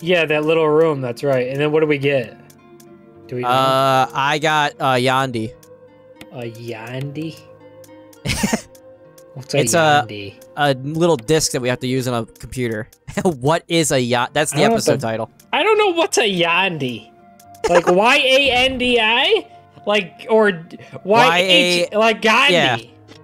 Yeah, that little room. That's right. And then what do we get? Do we know? Uh, I got uh Yandhi. a Yandhi? What's a It's a- Yandhi? A little disc that we have to use on a computer. what is a yacht? That's the episode the- title. I don't know what's a Yandhi. Like Y A N D I? Like or Y H like Gandhi.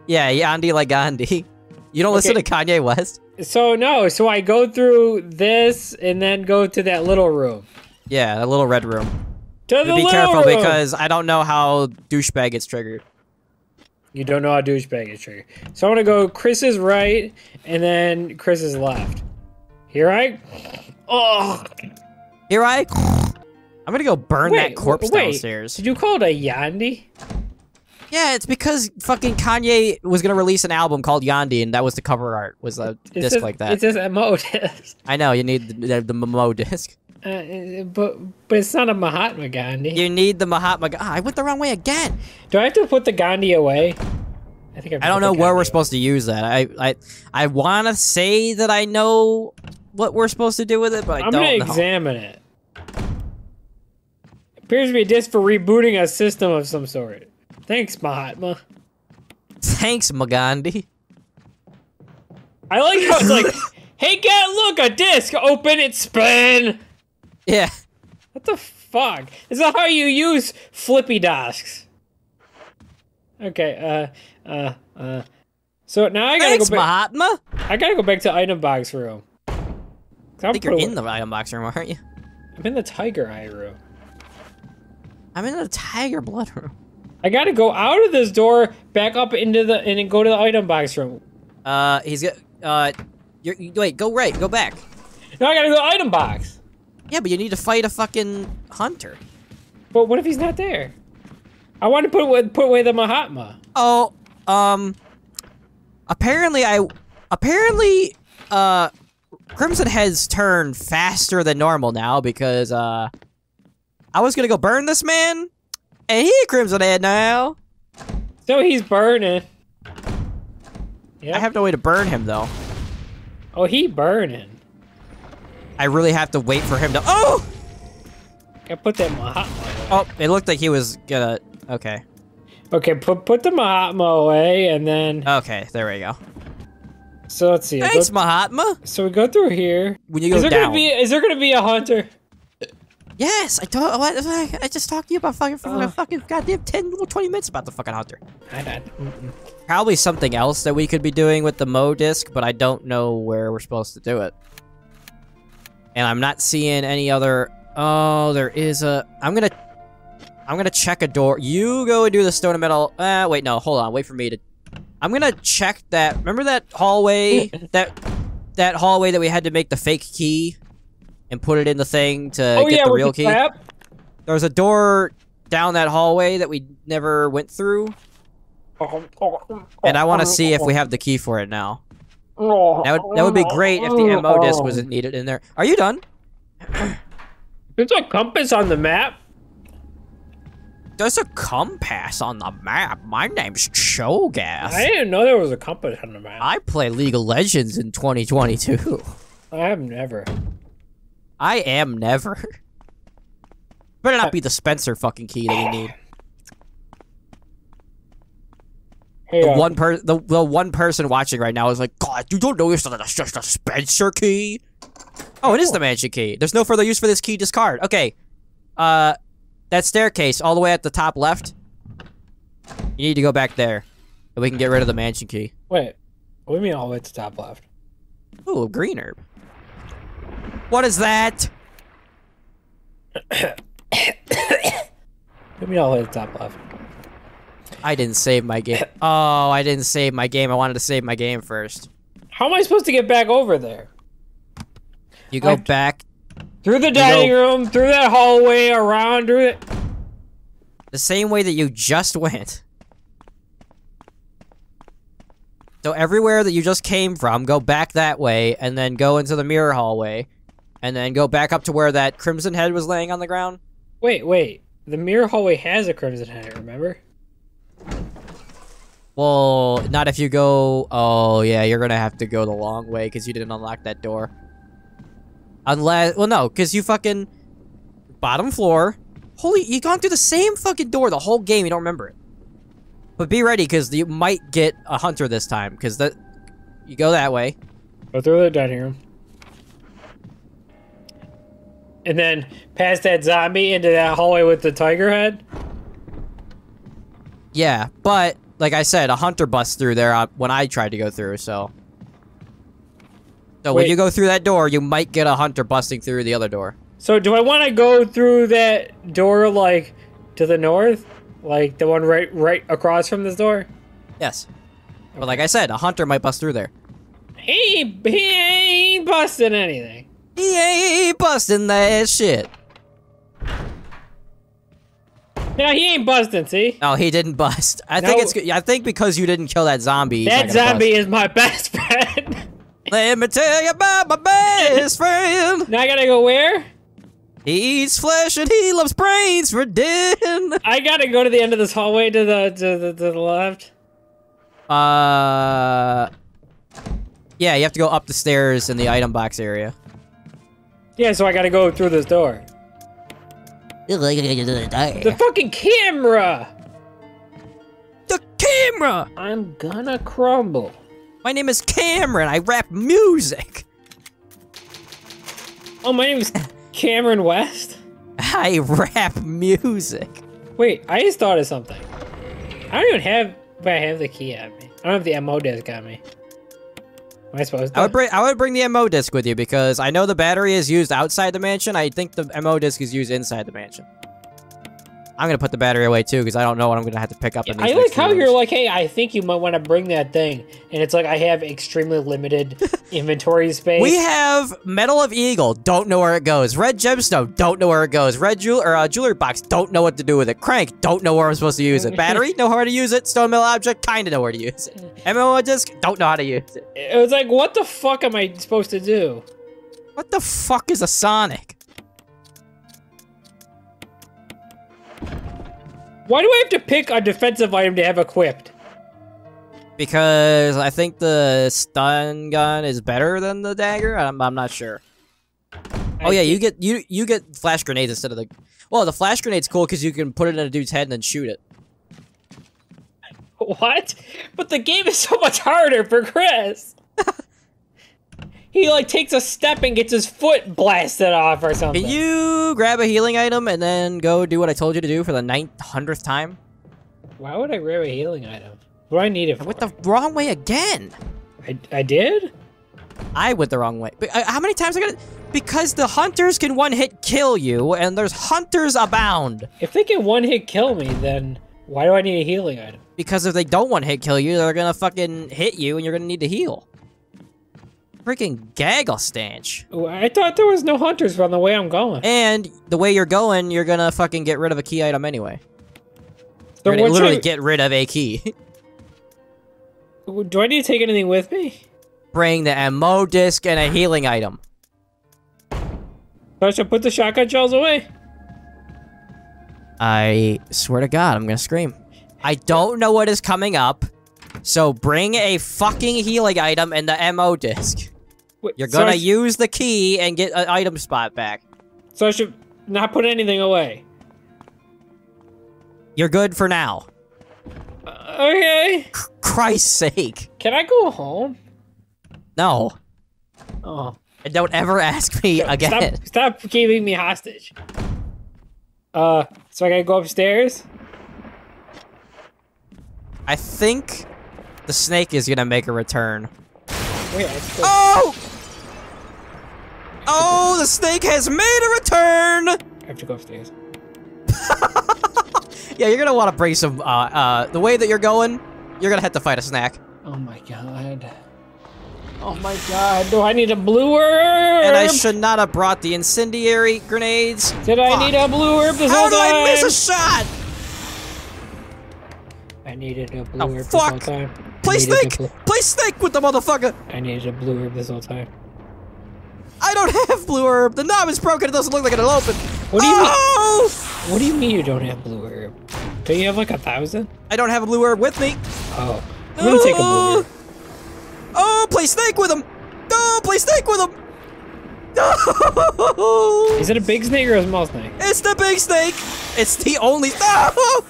Yeah. Yeah, Yandhi like Gandhi. You don't listen to Kanye West? So no, so I go through this and then go to that little room. Yeah, that little red room. To the Be little careful room. because I don't know how douchebag gets triggered. you don't know how douchebag gets triggered. So I'm gonna go Chris's right and then Chris's left. Here I. Oh Here I. I'm gonna go burn that corpse wait. downstairs. did you call it a Yandhi? Yeah, it's because fucking Kanye was gonna release an album called Yandhi, and that was the cover art. Was a It disc like that. It's just a MO disc. I know you need the, the, the Momo disc. Uh, but but it's not a Mahatma Gandhi. You need the Mahatma. Ah, I went the wrong way again. Do I have to put the Gandhi away? I think to I don't know where we're away. supposed to use that. I I I want to say that I know what we're supposed to do with it, but I I'm don't I'm gonna know. examine it. Appears to be a disc for rebooting a system of some sort. Thanks, Mahatma. Thanks, Magandhi. I like how it's like, hey, get look a disc, open it, spin. Yeah. What the fuck? Is that how you use flippy disks? Okay, uh, uh, uh. So now I gotta Thanks, go back. Mahatma. I gotta go back to item box room. I'm think you're in the item box room, aren't you? I'm in the tiger eye room. I'm in the tiger blood room. I gotta go out of this door, back up into the, and then go to the item box room. Uh, he's got. Uh, you're, you, wait, go right, go back. Now I gotta go item box. Yeah, but you need to fight a fucking hunter. But what if he's not there? I want to put away, put away the Mahatma. Oh, um, apparently I, apparently, uh, Crimson Head's turned faster than normal now because, uh, I was gonna go burn this man, and he Crimson Head now. So he's burning. Yeah. I have no way to burn him though. oh, he burning. I really have to wait for him to. Oh, I put that Mahatma. Away. oh, it looked like he was gonna. Okay, Okay, put put the Mahatma away, and then okay, there we go. so let's see. Thanks, Mahatma. so we go through here. When you go Is there down. gonna be is there gonna be a hunter? Yes, I told. What, I just talked to you about fucking, Uh. fucking goddamn 10 or 20 minutes about the fucking hunter. I don't. mm-mm. Probably something else that we could be doing with the Mo disc, but I don't know where we're supposed to do it. And I'm not seeing any other. Oh, there is a. I'm gonna. I'm gonna check a door. You go and do the stone and metal. Uh, wait, no, hold on. Wait for me to. I'm gonna check that. Remember that hallway? that that hallway that we had to make the fake key and put it in the thing to oh get yeah, the real key. trap? There was a door down that hallway that we never went through, and I want to see if we have the key for it now. That would that would be great if the MO disc wasn't needed in there. Are you done? There's a compass on the map. There's a compass on the map. My name's Cho'Gath. I didn't know there was a compass on the map. I play League of Legends in 2022. I have never. I am never. Better not be the Spencer fucking key that we need. Hey, The uh, one per the, the one person watching right now is like, God, you don't know it's not that's just a Spencer key. Oh, it is the mansion key. There's no further use for this key. Discard. Okay. Uh, that staircase all the way at the top left. You need to go back there, and we can get rid of the mansion key. Wait. What do you mean all the way to the top left? Ooh, green herb. What is that? You mean all the way to the top left? I didn't save my game. Oh, I didn't save my game. I wanted to save my game first. How am I supposed to get back over there? You go I- back Through the go- dining room, through that hallway, around, through it. the same way that you just went. So everywhere that you just came from, go back that way, and then go into the mirror hallway, and then go back up to where that crimson head was laying on the ground. Wait, wait. The mirror hallway has a crimson head, remember? Well, not if you go. Oh yeah, you're gonna have to go the long way because you didn't unlock that door. Unless, well, no, because you fucking bottom floor. Holy, you gone through the same fucking door the whole game. You don't remember it. But be ready, because you might get a hunter this time. Because that, you go that way. Go through the dining room. And then past that zombie into that hallway with the tiger head. Yeah, but like I said, a hunter busts through there uh, when I tried to go through. So, so when you go through that door, you might get a hunter busting through the other door. So do I want to go through that door like to the north, like the one right right across from this door? Yes, but like I said, a hunter might bust through there. He he ain't busting anything. He ain't busting that shit. No, he ain't busting. See, No, he didn't bust. I think it's. good- I think because you didn't kill that zombie. that zombie bust. is my best friend. Let me tell you about my best friend. now I gotta go where? He eats flesh and he loves brains for din. I gotta go to the end of this hallway to the to the, to the left. Uh. Yeah, you have to go up the stairs in the item box area. Yeah, so I gotta go through this door. The fucking camera! The camera. I'm gonna crumble. My name is Cameron. I rap music. Oh, my name is Cameron West? I rap music. Wait, I just thought of something. I don't even have if I have the key on me. I don't have the MO disc on me. I supposed to? I would bring I would bring the MO disc with you because I know the battery is used outside the mansion. I think the MO disc is used inside the mansion. I'm gonna put the battery away too because I don't know what I'm gonna have to pick up in these I like how you're like, hey, I think you might want to bring that thing, and it's like I have extremely limited inventory space. We have Metal of Eagle, don't know where it goes. Red Gemstone, don't know where it goes. Red Jewel or uh, Jewelry Box, don't know what to do with it. Crank, don't know where I'm supposed to use it. Battery, know how to use it. Stone mill Object, kinda know where to use it. MO disc, don't know how to use it. It was like, what the fuck am I supposed to do? What the fuck is a Sonic? Why do I have to pick a defensive item to have equipped? Because I think the stun gun is better than the dagger. I'm, I'm not sure. Oh yeah, you get you you get flash grenades instead of the. Well, the flash grenade's cool because you can put it in a dude's head and then shoot it. What? But the game is so much harder for Chris. he like takes a step and gets his foot blasted off or something. Can you grab a healing item and then go do what I told you to do for the ninth hundredth time? Why would I grab a healing item? What do I need it for? I went the wrong way again. I, I did? I went the wrong way. But uh, how many times I got? Because the hunters can one hit kill you, and there's hunters abound. If they can one hit kill me, then why do I need a healing item? Because if they don't one hit kill you, they're gonna fucking hit you, and you're gonna need to heal. Freaking gaggle stanch. Oh, I thought there was no hunters on the way I'm going. And the way you're going, you're gonna fucking get rid of a key item anyway. So You're gonna literally I- get rid of a key. Do I need to take anything with me? Bring the MO disc and a healing item. So I should put the shotgun shells away? I swear to God, I'm gonna scream. I don't know what is coming up, so bring a fucking healing item and the MO disc. Wait, You're so gonna use the key and get an item spot back. So I should not put anything away. You're good for now. Uh, okay. Christ's sake. Can I go home? No. Oh. And don't ever ask me again. Stop, stop keeping me hostage. Uh, so I gotta go upstairs? I think the snake is gonna make a return. Wait, I have to go- Oh! Oh, the snake has made a return! I have to go upstairs. Yeah, you're gonna want to bring some, uh, uh, the way that you're going, you're gonna have to fight a snack. Oh my god. Oh my god. Do I need a blue herb? And I should not have brought the incendiary grenades. Did I Fuck. need a blue herb this How whole do time? I miss a shot? I needed a blue Oh, herb this whole time. Play I snake! Play snake with the motherfucker! I needed a blue herb this whole time. I don't have blue herb. The knob is broken. It doesn't look like it'll open. What do you mean? oh! What do you mean you don't have blue herb? Don't you have like a thousand? I don't have a blue herb with me. Oh. I'm gonna take a blue herb. Oh, oh play snake with him. Oh, play snake with him. No! Is it a big snake or a small snake? It's the big snake! It's the only. No!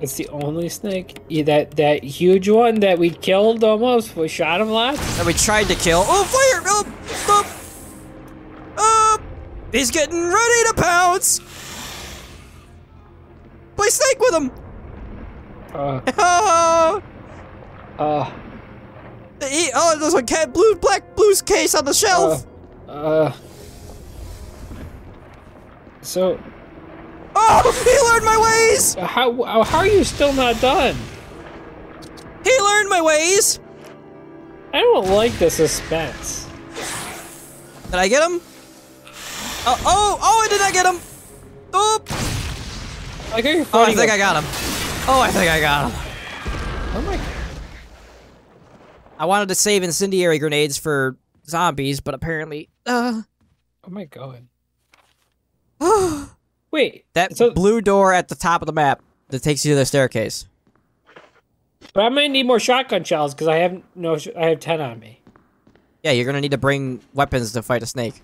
It's the only snake. Yeah, that that huge one that we killed almost. We shot him last. That we tried to kill. Oh, fire! Oh, oh. Oh, he's getting ready to pounce! Play snake with him! Uh, Oh, uh, he, oh there's a cat blue, black blue's case on the shelf! uh, uh. So, oh, he learned my ways! how uh, how are you still not done? He learned my ways! I don't like the suspense. Did I get him? Oh, oh, oh, I did not get him! Oh, Like, are you oh I think I got him. Oh, I think I got him. Oh my. I wanted to save incendiary grenades for zombies, but apparently, uh, Oh my god. Wait. that So- blue door at the top of the map that takes you to the staircase. But I might need more shotgun shells because I have no. I have ten on me. Yeah, you're gonna need to bring weapons to fight a snake.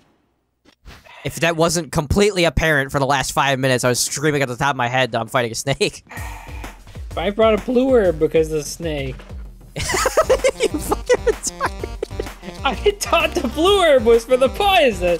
If that wasn't completely apparent for the last five minutes, I was screaming at the top of my head that I'm fighting a snake. But I brought a blue herb because of the snake. you fucking retarded. I thought the blue herb was for the poison.